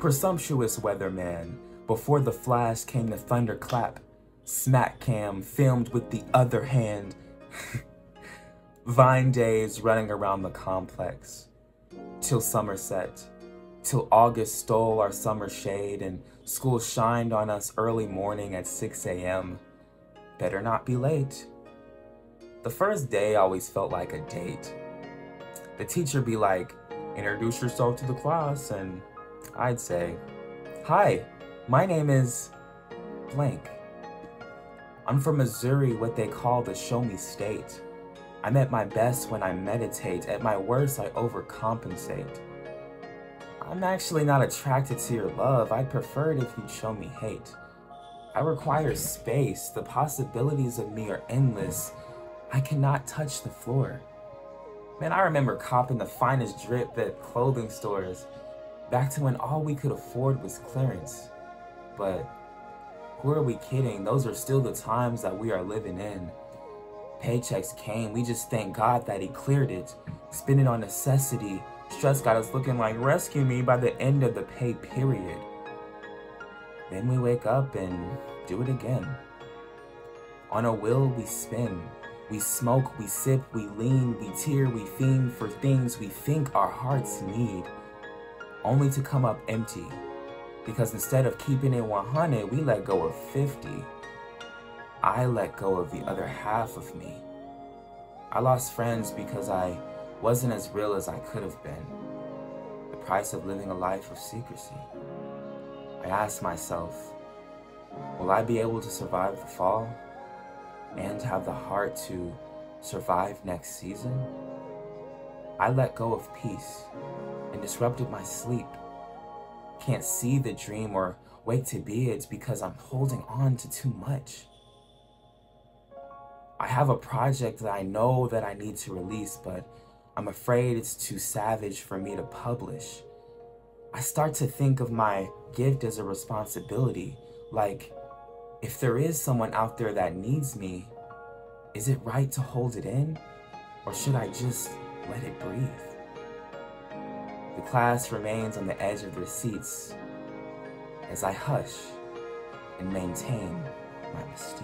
Presumptuous weatherman, before the flash came the thunderclap. Smack cam filmed with the other hand. Vine days running around the complex. Till Somerset. Till August stole our summer shade and school shined on us early morning at 6 a.m. Better not be late. The first day always felt like a date. The teacher be like, introduce yourself to the class, and I'd say, Hi, my name is blank. I'm from Missouri, what they call the show me state. I'm at my best when I meditate, at my worst, I overcompensate. I'm actually not attracted to your love, I'd prefer it if you'd show me hate. I require space, the possibilities of me are endless. I cannot touch the floor. Man, I remember copping the finest drip at clothing stores, back to when all we could afford was clearance. But who are we kidding? Those are still the times that we are living in. Paychecks came, we just thank God that he cleared it. Spending on necessity, stress got us looking like rescue me by the end of the pay period. Then we wake up and do it again. On a wheel we spin, we smoke, we sip, we lean, we tear, we fiend for things we think our hearts need, only to come up empty. Because instead of keeping it 100, we let go of 50. I let go of the other half of me. I lost friends because I wasn't as real as I could have been. The price of living a life of secrecy. I asked myself, will I be able to survive the fall? and have the heart to survive next season, I let go of peace and disrupted my sleep. Can't see the dream or wake to be it because I'm holding on to too much. I have a project that I know that I need to release, but I'm afraid it's too savage for me to publish. I start to think of my gift as a responsibility, like if there is someone out there that needs me, is it right to hold it in? Or should I just let it breathe? The class remains on the edge of their seats as I hush and maintain my mystique.